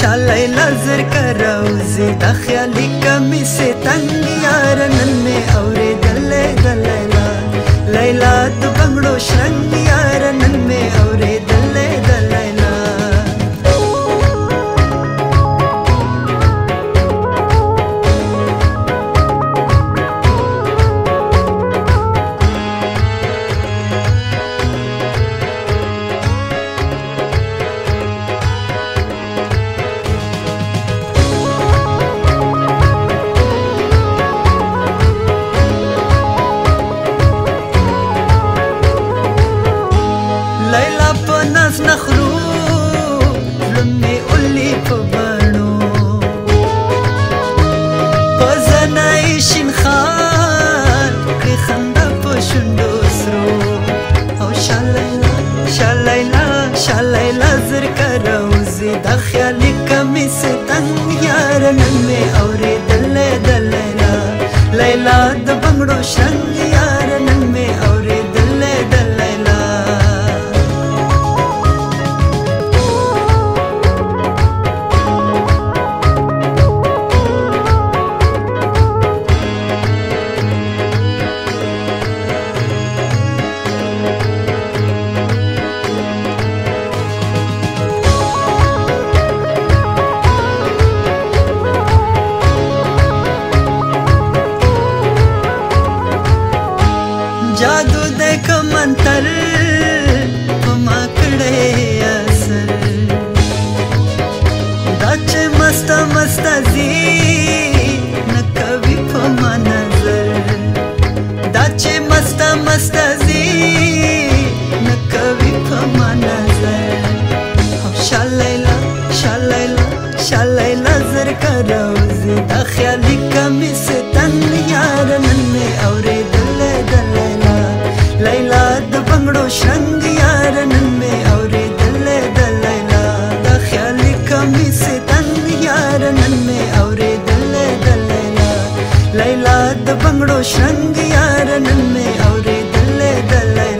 شالی نظر کروزی دا خیالی کمی سے تنگ یارنن میں اوری دلی دلیلا لیلا دو بنگڑو شرنگ یارنن میں اوری دلیلا هیڅ نخلو لمې اولې په بڼو په زنای شین خان کې خندا په شونډو سرو او شالیلا شالیلا شالیلا زر کروزي د خیال کمې ستنګ یار نن مې اورې دل دل لیلا لیلا د بنگړو شنګ یار جادو د کمنتر پما کړې اثر دا چې مست مست زی نکوي پما نظر دا چې مست مست زی نکوي پما نظر شالیلا شالیلا شالیلا زر کروزی دا خیالی کمی ستن یارنن می اوری شرنګ یارن مې اورېدل د لیلا د خیال کمی ستن یارن مې اورېدل د لیلا لیلا د بنگړو شرنګ یارن مې اورېدل د لیلا